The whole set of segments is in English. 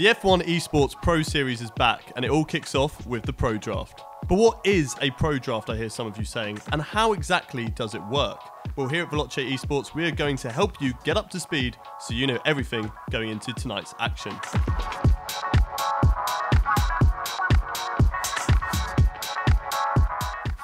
The F1 Esports Pro Series is back, and it all kicks off with the Pro Draft. But what is a Pro Draft, I hear some of you saying, and how exactly does it work? Well, here at Veloce Esports, we are going to help you get up to speed so you know everything going into tonight's action.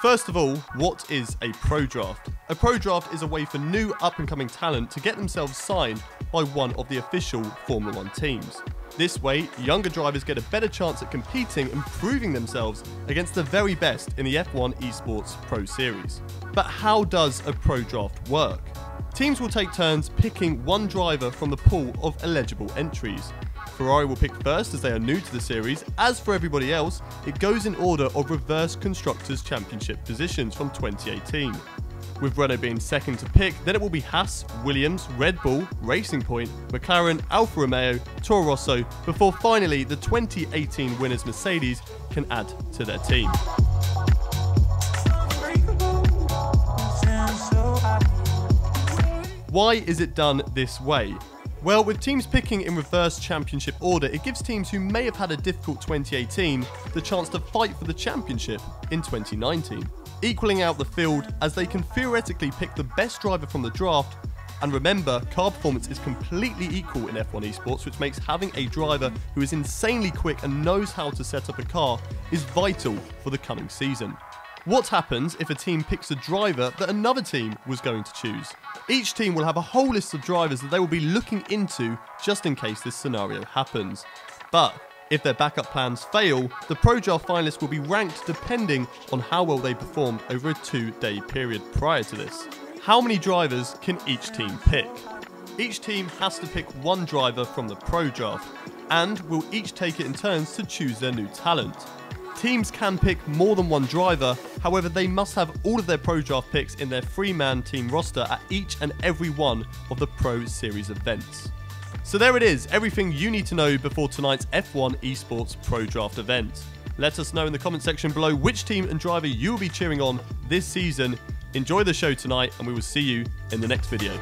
First of all, what is a pro draft? A pro draft is a way for new up and coming talent to get themselves signed by one of the official Formula One teams. This way, younger drivers get a better chance at competing and proving themselves against the very best in the F1 Esports Pro Series. But how does a pro draft work? Teams will take turns picking one driver from the pool of eligible entries. Ferrari will pick first as they are new to the series. As for everybody else, it goes in order of reverse Constructors' Championship positions from 2018. With Renault being second to pick, then it will be Haas, Williams, Red Bull, Racing Point, McLaren, Alfa Romeo, Toro Rosso, before finally the 2018 winners Mercedes can add to their team. Why is it done this way? Well, with teams picking in reverse championship order, it gives teams who may have had a difficult 2018 the chance to fight for the championship in 2019, equaling out the field as they can theoretically pick the best driver from the draft. And remember, car performance is completely equal in F1 esports, which makes having a driver who is insanely quick and knows how to set up a car is vital for the coming season. What happens if a team picks a driver that another team was going to choose? Each team will have a whole list of drivers that they will be looking into just in case this scenario happens. But if their backup plans fail, the Pro Draft finalists will be ranked depending on how well they performed over a two day period prior to this. How many drivers can each team pick? Each team has to pick one driver from the Pro Draft, and will each take it in turns to choose their new talent. Teams can pick more than one driver, however, they must have all of their Pro Draft picks in their three man team roster at each and every one of the Pro Series events. So there it is, everything you need to know before tonight's F1 Esports Pro Draft event. Let us know in the comment section below which team and driver you will be cheering on this season. Enjoy the show tonight, and we will see you in the next video.